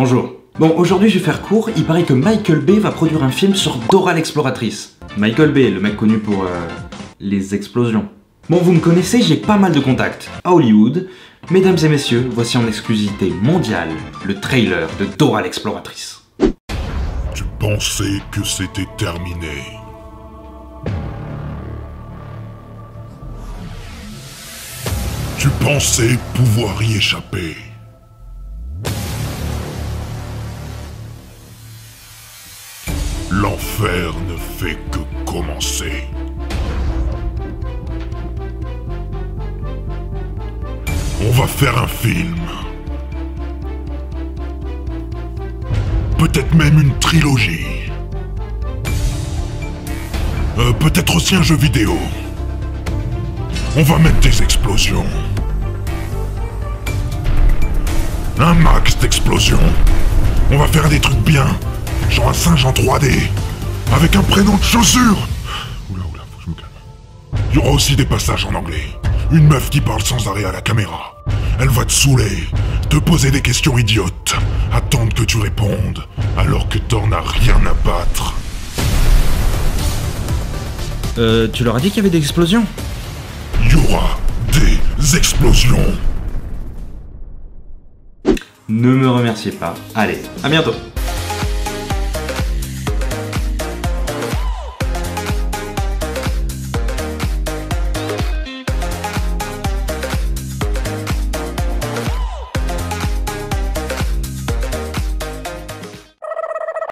Bonjour. Bon, aujourd'hui je vais faire court, il paraît que Michael Bay va produire un film sur Dora l'exploratrice. Michael Bay, le mec connu pour euh, les explosions. Bon, vous me connaissez, j'ai pas mal de contacts à Hollywood. Mesdames et messieurs, voici en exclusivité mondiale le trailer de Dora l'exploratrice. Tu pensais que c'était terminé. Tu pensais pouvoir y échapper. L'enfer ne fait que commencer. On va faire un film. Peut-être même une trilogie. Euh, Peut-être aussi un jeu vidéo. On va mettre des explosions. Un max d'explosions. On va faire des trucs bien. Genre un singe en 3D. Avec un prénom de chaussure. Oula, oula, faut que je me calme. Il y aura aussi des passages en anglais. Une meuf qui parle sans arrêt à la caméra. Elle va te saouler, te poser des questions idiotes, attendre que tu répondes, alors que t'en as rien à battre. Euh, tu leur as dit qu'il y avait des explosions? Il y aura des explosions. Ne me remerciez pas. Allez, à bientôt